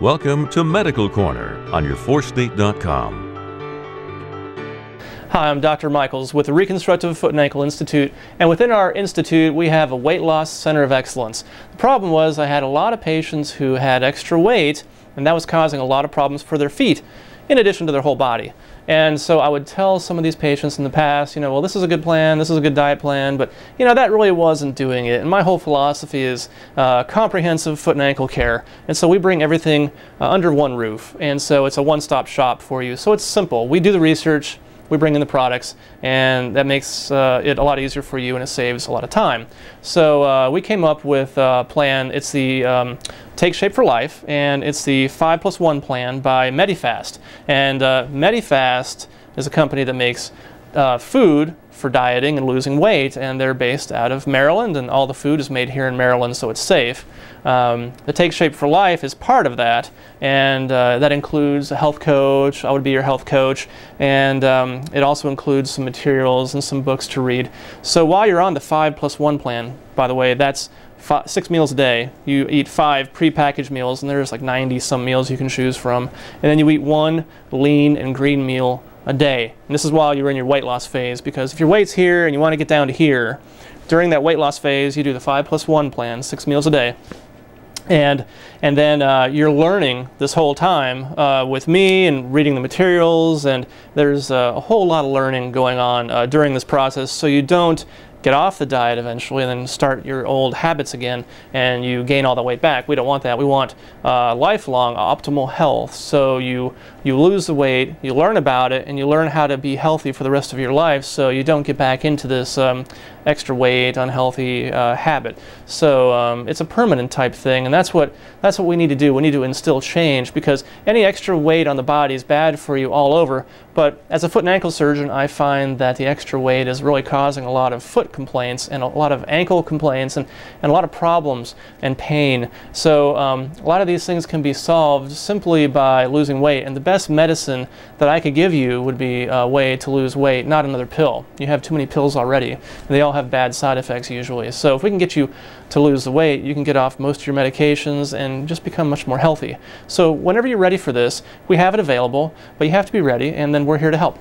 Welcome to Medical Corner on your FourState.com. Hi, I'm Dr. Michaels with the Reconstructive Foot and Ankle Institute, and within our institute we have a weight loss center of excellence. The problem was I had a lot of patients who had extra weight, and that was causing a lot of problems for their feet, in addition to their whole body. And so I would tell some of these patients in the past, you know, well, this is a good plan, this is a good diet plan, but, you know, that really wasn't doing it. And my whole philosophy is uh, comprehensive foot and ankle care. And so we bring everything uh, under one roof. And so it's a one stop shop for you. So it's simple. We do the research, we bring in the products, and that makes uh, it a lot easier for you and it saves a lot of time. So uh, we came up with a plan. It's the um, Take Shape for Life, and it's the 5 plus 1 plan by Medifast. And uh, Medifast is a company that makes uh, food for dieting and losing weight, and they're based out of Maryland, and all the food is made here in Maryland, so it's safe. Um, the Take Shape for Life is part of that, and uh, that includes a health coach. I would be your health coach, and um, it also includes some materials and some books to read. So while you're on the five plus one plan, by the way, that's five, six meals a day. You eat five prepackaged meals, and there's like 90 some meals you can choose from, and then you eat one lean and green meal a day. And this is while you're in your weight loss phase because if your weight's here and you want to get down to here, during that weight loss phase, you do the 5 plus 1 plan, six meals a day. And, and then uh, you're learning this whole time uh, with me and reading the materials, and there's a, a whole lot of learning going on uh, during this process so you don't get off the diet eventually and then start your old habits again and you gain all that weight back. We don't want that. We want uh, lifelong optimal health. So you, you lose the weight, you learn about it, and you learn how to be healthy for the rest of your life so you don't get back into this um, extra weight, unhealthy uh, habit. So um, it's a permanent type thing, and that's what, that's what we need to do. We need to instill change because any extra weight on the body is bad for you all over. But as a foot and ankle surgeon, I find that the extra weight is really causing a lot of foot complaints and a lot of ankle complaints and, and a lot of problems and pain. So um, a lot of these things can be solved simply by losing weight. And the best medicine that I could give you would be a way to lose weight, not another pill. You have too many pills already. They all have bad side effects usually. So if we can get you to lose the weight, you can get off most of your medications and just become much more healthy. So whenever you're ready for this, we have it available, but you have to be ready, and then we're here to help.